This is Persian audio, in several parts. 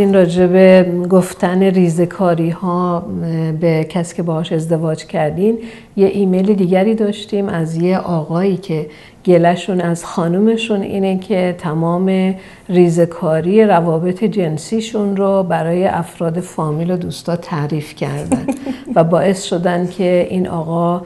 این راجع به گفتن ریزکاری ها به کسی که باهاش ازدواج کردین یه ایمیل دیگری داشتیم از یه آقایی که گلشون از خانومشون اینه که تمام ریزکاری روابط جنسیشون رو برای افراد فامیل و دوستا تعریف کردن و باعث شدن که این آقا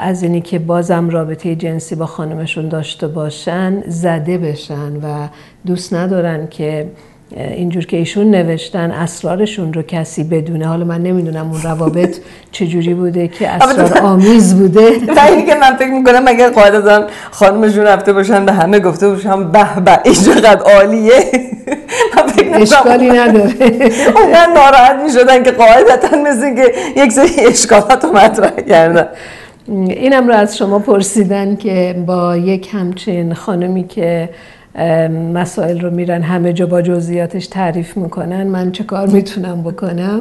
از اینی که بازم رابطه جنسی با خانمشون داشته باشن زده بشن و دوست ندارن که اینجور که ایشون نوشتن اسرارشون رو کسی بدونه. حالا من نمی‌دونم اون روابط چجوری بوده که اسرار آمیز بوده. و اینی که من فکر می‌کنم اگر قاعدتا خانمشون رفته باشن به همه گفته باشن به به این چقدر عالیه. اشکالی نداره. اونقدر ناراحت می‌شدن که قاعدتا مثل که یک سری اشکالات رو مطرح کردن. اینم رو از شما پرسیدن که با یک همچین خانمی که مسائل رو میرن همه جا با جزئیاتش تعریف می‌کنن. من چه کار می‌تونم بکنم؟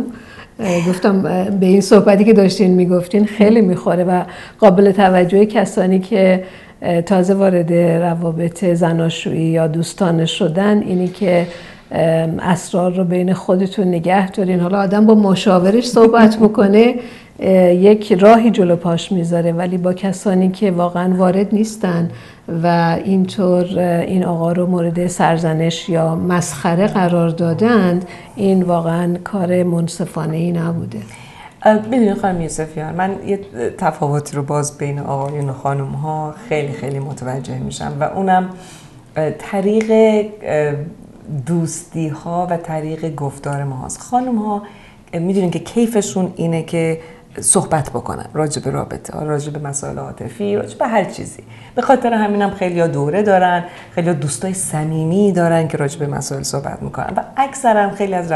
گفتم به این صحبتی که داشتین می‌گفتین خیلی می‌خوره و قابل توجه کسانی که تازه وارد روابط زناشویی یا دوستانه شدن اینی که اسرار رو بین خودتون نگه دارین. حالا آدم با مشاورش صحبت می‌کنه. یک راهی جلو پاش می‌ذاره ولی با کسانی که واقعا وارد نیستن و اینطور این آقا رو مورد سرزنش یا مسخره قرار دادند این واقعا کار منصفانه ای نبوده می‌دونی خانم یوسفیان من یه تفاوتی رو باز بین آقایون و خانم ها خیلی خیلی متوجه میشم و اونم طریق دوستی ها و طریق گفتار ما هست خانم ها می‌دونین که کیفشون اینه که صحبت بکنن. راجع به رابطه راجع به مسائل عاطفی راجع به هر چیزی. به خاطر همینم خیلی دوره دارن خیلی دوستای صمیمی دارن که راجع به مسائل صحبت می‌کنن. و اکثرا خیلی از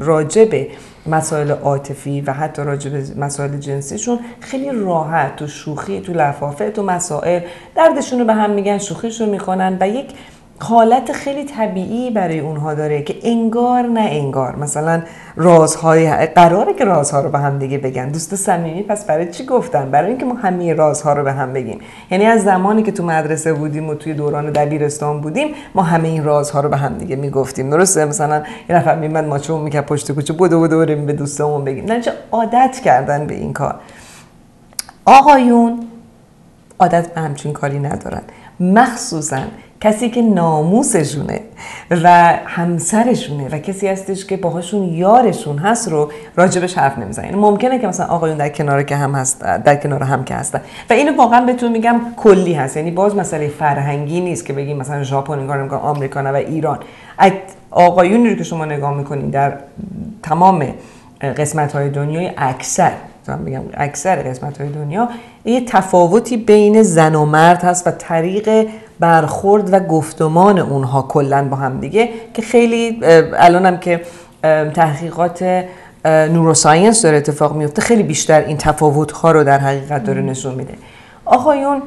راجع به مسائل عاطفی و حتی راجع به مسائل جنسیشون خیلی راحت تو شوخی تو لفافه تو مسائل. دردشون رو به هم میگن شوخیشون می‌کنن و یک حالت خیلی طبیعی برای اونها داره که انگار نه انگار. مثلا رازهای قراره که رازها رو به هم دیگه بگن. دوست صمیمی پس برای چی گفتن برای اینکه ما همه رازها رو به هم بگیم. یعنی از زمانی که تو مدرسه بودیم و توی دوران دبیرستان بودیم ما همه این رازها رو به هم دیگه می‌گفتیم. درسته؟ مثلا یه نفر میمد ماچو می‌کرد پشت کوچه بودو بودو بریم به دوستامون بگیم. نه عادت کردن به این کار. آقایون عادت به همچین کاری ندارن. مخصوصا کسی که ناموسشونه و همسرشونه و کسی هستش که باهاشون یارشون هست رو راجبش حرف نمی‌زنن یعنی ممکنه که مثلا آقایون در کنار که هم هست در کنار هم که هستن. و اینو واقعا بهتون میگم کلی هست. یعنی باز مسئله فرهنگی نیست که بگیم مثلا ژاپن کار می‌کنن آمریکا و ایران. آقایونی رو که شما نگاه می‌کنین در تمام قسمت های دنیای اکثر بگم اکثر قسمت های دنیا یه تفاوتی بین زن و مرد هست و طریق برخورد و گفتمان اونها کلا با هم دیگه که خیلی الانم که تحقیقات نوروساینس داره اتفاق میفته خیلی بیشتر این تفاوت ها رو در حقیقت داره نشون میده. آقایون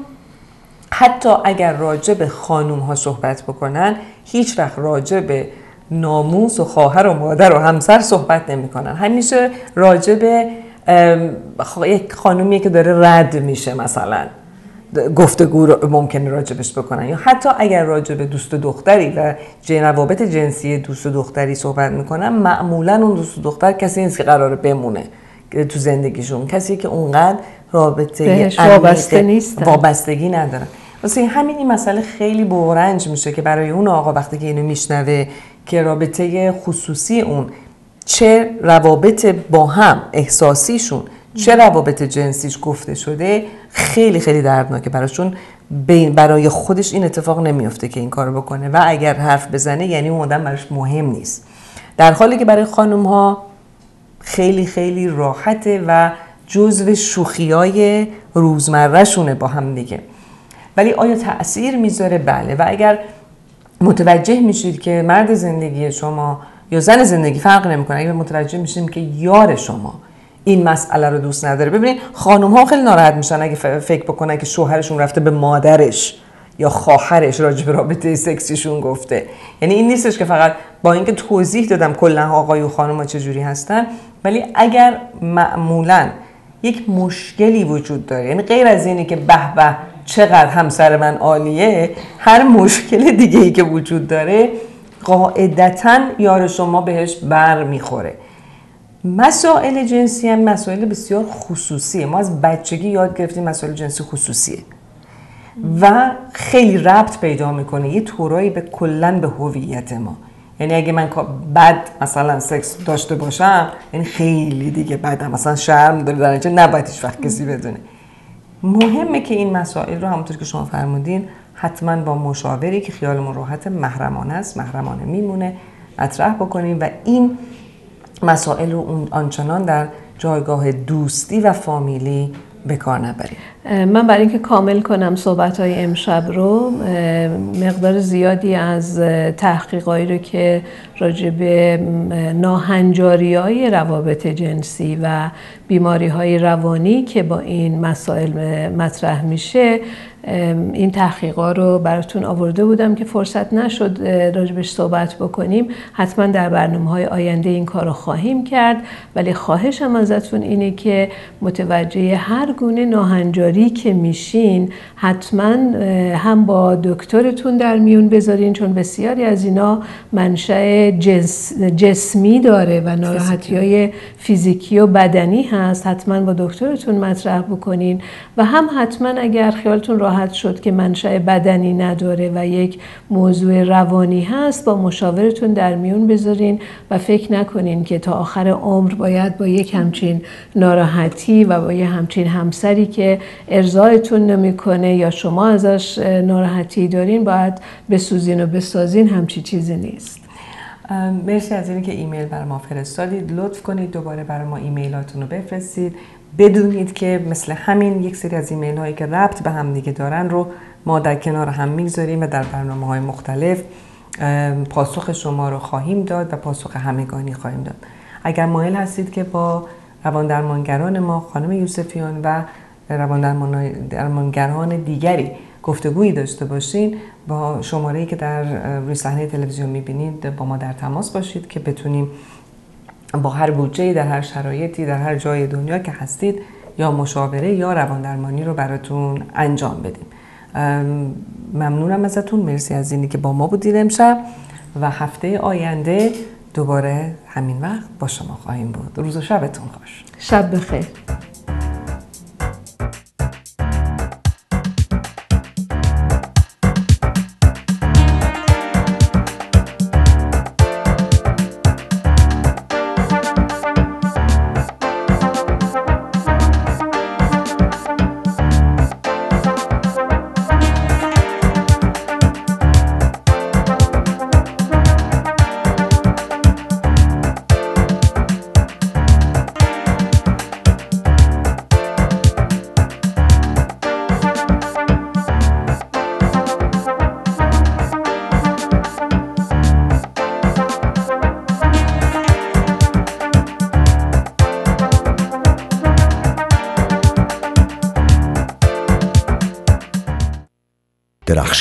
حتی اگر راجع به خانوم ها صحبت بکنن هیچ وقت راجع به ناموس و خواهر و مادر و همسر صحبت نمی‌کنن. همیشه راجع به یک خانومیه که داره رد میشه مثلا. گفتگو ممکنه راجبش بکنن. یا حتی اگر راجب دوست دختری و روابط جنسی دوست دختری صحبت می‌کنن معمولا اون دوست دختر کسی نیست که قراره بمونه تو زندگیشون. کسی که اونقدر رابطه وابسته نیست وابستگی ندارن. واسه همین این مسئله خیلی برنج میشه که برای اون آقا وقتی که اینو میشنوه که رابطه خصوصی اون چه روابط با هم احساسیشون چه روابط جنسیش گفته شده خیلی خیلی دردناکه براشون. برای خودش این اتفاق نمیفته که این کار بکنه و اگر حرف بزنه یعنی اون آدم براش مهم نیست. در حالی که برای خانم ها خیلی خیلی راحته و جزو شوخی های روزمرهشونه با هم دیگه. ولی آیا تاثیر می‌ذاره؟ بله. و اگر متوجه میشید که مرد زندگی شما یا زن زندگی فرق نمی‌کنه اگر متوجه میشیم که یار شما این مسئله رو دوست نداره. ببینید خانم ها خیلی ناراحت میشن اگه فکر بکنن که شوهرشون رفته به مادرش یا خواهرش راجع به رابطه سکسیشون گفته. یعنی این نیستش که فقط با اینکه توضیح دادم کلا آقای و خانم ها چجوری هستن ولی اگر معمولا یک مشکلی وجود داره یعنی غیر از اینی که به به چقدر همسر من عالیه هر مشکل دیگه ای که وجود داره قاعدتا یار شما بهش بر می‌خوره مسائل جنسی هم مسائل بسیار خصوصیه. ما از بچگی یاد گرفتیم مسائل جنسی خصوصیه. و خیلی ربط پیدا می‌کنه. یه طورایی به کلا به هویت ما. یعنی اگه من بد مثلا سکس داشته باشم یعنی خیلی دیگه بعدم مثلا شرم داره در اینجا نباید هیچ وقت کسی بدونه. مهمه که این مسائل رو همونطور که شما فرمودین حتما با مشاوری که خیالمون راحت محرمانه است محرمانه میمونه مطرح بکنیم. و این مسائل رو آنچنان در جایگاه دوستی و فامیلی به کار نبریم. من برای اینکه کامل کنم صحبت های امشب رو مقدار زیادی از تحقیقایی رو که راجع به ناهنجاری های روابط جنسی و بیماری های روانی که با این مسائل مطرح میشه این تحقیقا رو براتون آورده بودم که فرصت نشد راجبش صحبت بکنیم. حتما در برنامه های آینده این کار رو خواهیم کرد. ولی خواهشم ازتون اینه که متوجه هر گونه ناهنجاری که میشین حتما هم با دکترتون در میون بذارین چون بسیاری از اینا منشأ جسمی داره و ناراحتی های فیزیکی و بدنی هست. حتما با دکترتون مطرح بکنین و هم حتما اگر خیالتون راحت شد که منشأ بدنی نداره و یک موضوع روانی هست با مشاورتون در میون بذارین و فکر نکنین که تا آخر عمر باید با یک همچین ناراحتی و با یک همچین همسری که ارزایتون نمی‌کنه یا شما ازش ناراحتی دارین باید بسوزین و بسازین همچی چیزی نیست. مرسی از اینکه ایمیل برای ما فرستادید. لطف کنید دوباره برای ما ایمیلاتون رو بفرستید. بدونید که مثل همین یک سری از ایمیل هایی که ربط به هم دیگه دارن رو ما در کنار هم می‌گذاریم و در برنامه های مختلف پاسخ شما رو خواهیم داد و پاسخ همگانی خواهیم داد. اگر مایل هستید که با روان درمانگران ما خانم یوسفیان و روان درمانگران دیگری گفتگویی داشته باشین با شماره ای که در روی صحنه تلویزیون می‌بینید با ما در تماس باشید که بتونیم با هر بودجه در هر شرایطی در هر جای دنیا که هستید یا مشاوره یا روان درمانی رو براتون انجام بدیم. ممنونم ازتون. مرسی از اینی که با ما بودید امشب و هفته آینده دوباره همین وقت با شما خواهیم بود. روز و شبتون خوش. شب بخیر.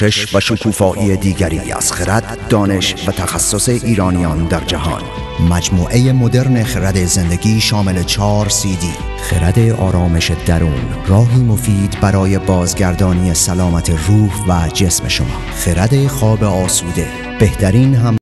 درخشش و شکوفایی دیگری از خرد، دانش و تخصص ایرانیان در جهان. مجموعه مدرن خرد زندگی شامل چهار سی دی. خرد آرامش درون راهی مفید برای بازگردانی سلامت روح و جسم شما. خرد خواب آسوده. بهترین هم